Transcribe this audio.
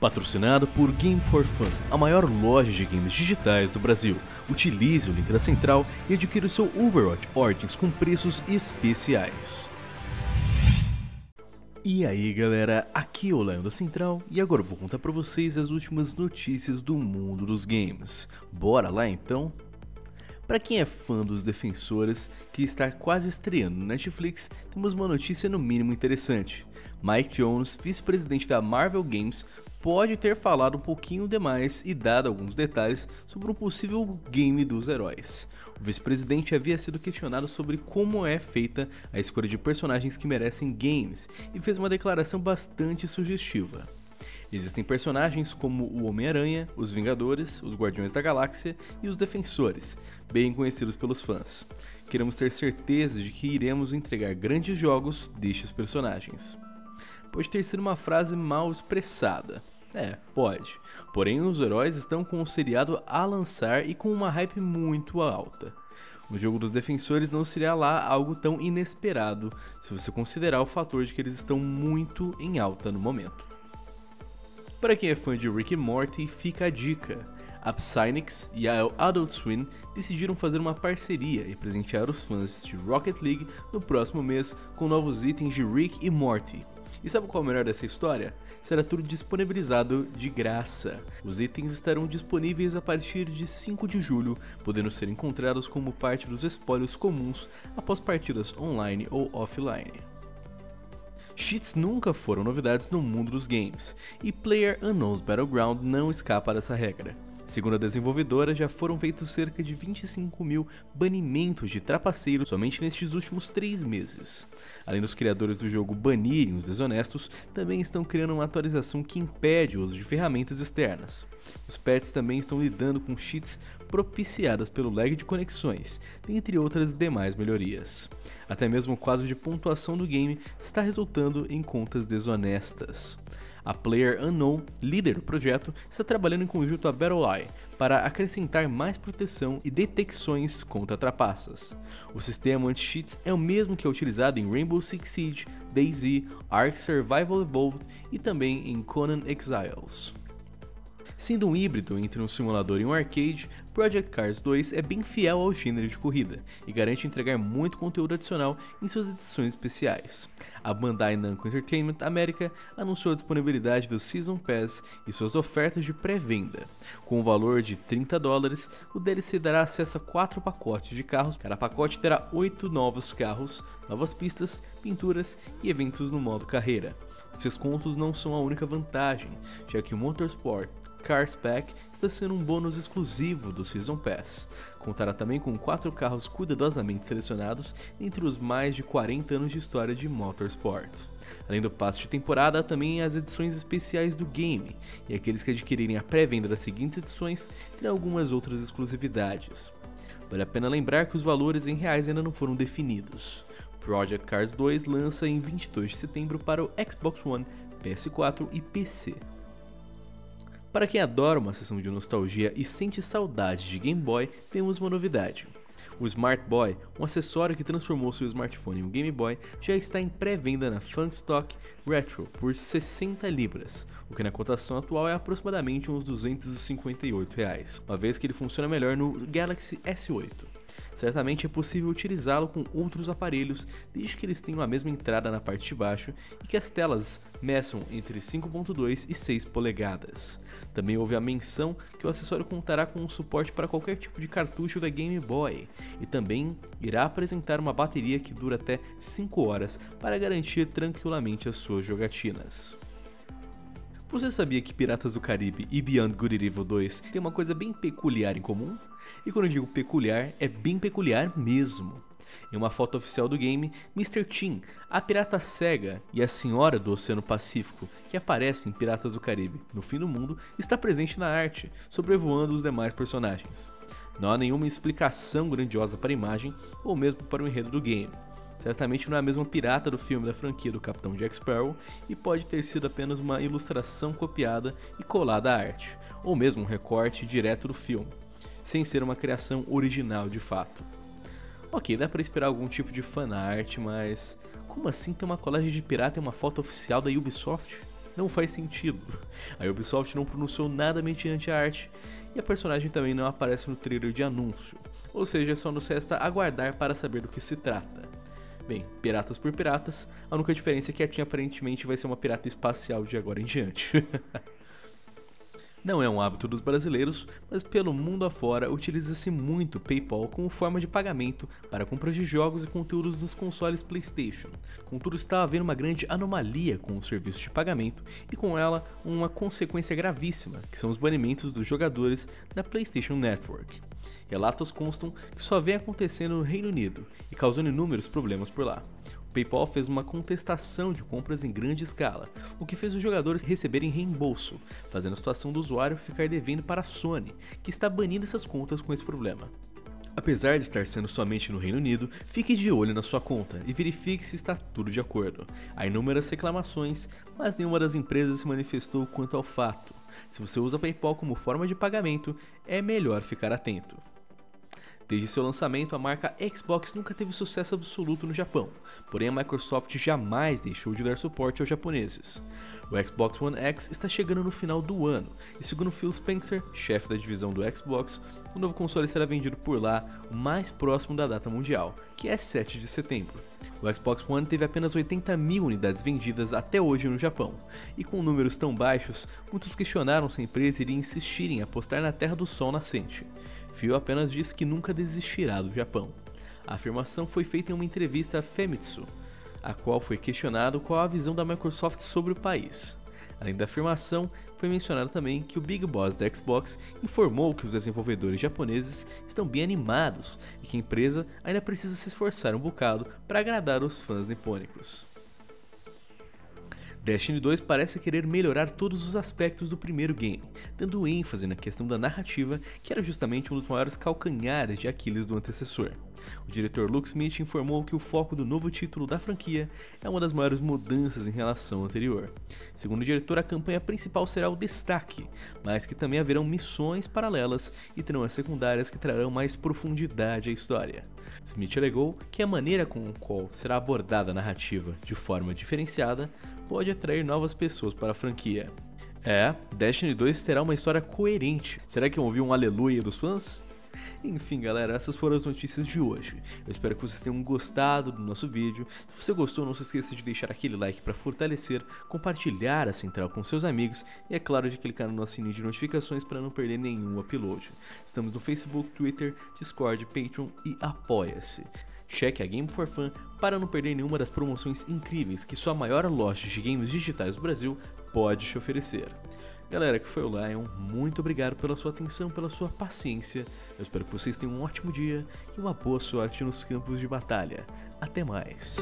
Patrocinado por Game for Fun, a maior loja de games digitais do Brasil. Utilize o link da central e adquira o seu Overwatch Origins com preços especiais. E aí galera, aqui é o Leão da Central e agora eu vou contar pra vocês as últimas notícias do mundo dos games. Bora lá então? Para quem é fã dos Defensores, que está quase estreando no Netflix, temos uma notícia no mínimo interessante. Mike Jones, vice-presidente da Marvel Games, pode ter falado um pouquinho demais e dado alguns detalhes sobre um possível game dos heróis. O vice-presidente havia sido questionado sobre como é feita a escolha de personagens que merecem games e fez uma declaração bastante sugestiva. Existem personagens como o Homem-Aranha, os Vingadores, os Guardiões da Galáxia e os Defensores, bem conhecidos pelos fãs. Queremos ter certeza de que iremos entregar grandes jogos destes personagens pode ter sido uma frase mal expressada. É, pode. Porém, os heróis estão com o seriado a lançar e com uma hype muito alta. O jogo dos defensores não seria lá algo tão inesperado, se você considerar o fator de que eles estão muito em alta no momento. Para quem é fã de Rick e Morty, fica a dica. A Psynix e a Adult Swim decidiram fazer uma parceria e presentear os fãs de Rocket League no próximo mês com novos itens de Rick e Morty, e sabe qual é o melhor dessa história? Será tudo disponibilizado de graça. Os itens estarão disponíveis a partir de 5 de julho, podendo ser encontrados como parte dos espólios comuns após partidas online ou offline. Cheats nunca foram novidades no mundo dos games, e Player Unknown's Battleground não escapa dessa regra. Segundo a desenvolvedora, já foram feitos cerca de 25 mil banimentos de trapaceiros somente nestes últimos 3 meses. Além dos criadores do jogo banirem os desonestos, também estão criando uma atualização que impede o uso de ferramentas externas. Os pets também estão lidando com cheats propiciadas pelo lag de conexões, dentre outras demais melhorias. Até mesmo o quadro de pontuação do game está resultando em contas desonestas. A Player Unknown, líder do projeto, está trabalhando em conjunto a BattleEye para acrescentar mais proteção e detecções contra trapaças. O sistema anti-cheats é o mesmo que é utilizado em Rainbow Six Siege, DayZ, Ark Survival Evolved e também em Conan Exiles. Sendo um híbrido entre um simulador e um arcade, Project Cars 2 é bem fiel ao gênero de corrida e garante entregar muito conteúdo adicional em suas edições especiais. A Bandai Namco Entertainment América anunciou a disponibilidade do Season Pass e suas ofertas de pré-venda. Com o valor de 30 dólares, o DLC dará acesso a 4 pacotes de carros. Cada pacote terá 8 novos carros, novas pistas, pinturas e eventos no modo carreira. Os descontos não são a única vantagem, já que o Motorsport Cars Pack está sendo um bônus exclusivo do Season Pass. Contará também com quatro carros cuidadosamente selecionados entre os mais de 40 anos de história de Motorsport. Além do passe de temporada, há também as edições especiais do game, e aqueles que adquirirem a pré-venda das seguintes edições terão algumas outras exclusividades. Vale a pena lembrar que os valores em reais ainda não foram definidos. Project Cars 2 lança em 22 de setembro para o Xbox One, PS4 e PC. Para quem adora uma sessão de nostalgia e sente saudade de Game Boy, temos uma novidade. O Smart Boy, um acessório que transformou seu smartphone em um Game Boy, já está em pré-venda na Funstock Retro por 60 libras, o que na cotação atual é aproximadamente uns 258 reais, uma vez que ele funciona melhor no Galaxy S8. Certamente é possível utilizá-lo com outros aparelhos, desde que eles tenham a mesma entrada na parte de baixo e que as telas meçam entre 5.2 e 6 polegadas. Também houve a menção que o acessório contará com um suporte para qualquer tipo de cartucho da Game Boy e também irá apresentar uma bateria que dura até 5 horas para garantir tranquilamente as suas jogatinas. Você sabia que Piratas do Caribe e Beyond Good and Evil 2 têm uma coisa bem peculiar em comum? E quando eu digo peculiar, é bem peculiar mesmo. Em uma foto oficial do game, Mr. Tim, a pirata cega e a senhora do Oceano Pacífico, que aparece em Piratas do Caribe no fim do mundo, está presente na arte, sobrevoando os demais personagens. Não há nenhuma explicação grandiosa para a imagem ou mesmo para o enredo do game. Certamente não é a mesma pirata do filme da franquia do Capitão Jack Sparrow e pode ter sido apenas uma ilustração copiada e colada à arte, ou mesmo um recorte direto do filme, sem ser uma criação original de fato. Ok, dá para esperar algum tipo de fanart, mas como assim ter uma colagem de pirata e uma foto oficial da Ubisoft? não faz sentido. A Ubisoft não pronunciou nada mediante a arte e a personagem também não aparece no trailer de anúncio, ou seja, só nos resta aguardar para saber do que se trata. Bem, piratas por piratas, a única diferença é que a Tim aparentemente vai ser uma pirata espacial de agora em diante. Não é um hábito dos brasileiros, mas pelo mundo afora utiliza-se muito PayPal como forma de pagamento para compras de jogos e conteúdos dos consoles PlayStation. Contudo, está havendo uma grande anomalia com o serviço de pagamento e com ela uma consequência gravíssima, que são os banimentos dos jogadores da PlayStation Network. Relatos constam que só vem acontecendo no Reino Unido e causando inúmeros problemas por lá. PayPal fez uma contestação de compras em grande escala, o que fez os jogadores receberem reembolso, fazendo a situação do usuário ficar devendo para a Sony, que está banindo essas contas com esse problema. Apesar de estar sendo somente no Reino Unido, fique de olho na sua conta e verifique se está tudo de acordo. Há inúmeras reclamações, mas nenhuma das empresas se manifestou quanto ao fato. Se você usa PayPal como forma de pagamento, é melhor ficar atento. Desde seu lançamento, a marca Xbox nunca teve sucesso absoluto no Japão, porém a Microsoft jamais deixou de dar suporte aos japoneses. O Xbox One X está chegando no final do ano, e segundo Phil Spencer, chefe da divisão do Xbox, o novo console será vendido por lá o mais próximo da data mundial, que é 7 de setembro. O Xbox One teve apenas 80 mil unidades vendidas até hoje no Japão, e com números tão baixos, muitos questionaram se a empresa iria insistir em apostar na Terra do Sol nascente. Phil apenas disse que nunca desistirá do Japão. A afirmação foi feita em uma entrevista a Famitsu, a qual foi questionado qual a visão da Microsoft sobre o país. Além da afirmação, foi mencionado também que o Big Boss da Xbox informou que os desenvolvedores japoneses estão bem animados e que a empresa ainda precisa se esforçar um bocado para agradar os fãs nipônicos. Destiny 2 parece querer melhorar todos os aspectos do primeiro game, dando ênfase na questão da narrativa, que era justamente um dos maiores calcanhares de Aquiles do antecessor. O diretor Luke Smith informou que o foco do novo título da franquia é uma das maiores mudanças em relação ao anterior. Segundo o diretor, a campanha principal será o destaque, mas que também haverão missões paralelas e terão as secundárias que trarão mais profundidade à história. Smith alegou que a maneira com a qual será abordada a narrativa de forma diferenciada pode atrair novas pessoas para a franquia. É, Destiny 2 terá uma história coerente. Será que eu ouvi um aleluia dos fãs? Enfim, galera, essas foram as notícias de hoje. Eu espero que vocês tenham gostado do nosso vídeo. Se você gostou, não se esqueça de deixar aquele like para fortalecer, compartilhar a central com seus amigos e, é claro, de clicar no nosso sininho de notificações para não perder nenhum upload. Estamos no Facebook, Twitter, Discord, Patreon e Apoia-se. Cheque a Game for Fun para não perder nenhuma das promoções incríveis que sua maior loja de games digitais do Brasil pode te oferecer. Galera, que foi o Lion, muito obrigado pela sua atenção, pela sua paciência. Eu espero que vocês tenham um ótimo dia e uma boa sorte nos campos de batalha. Até mais.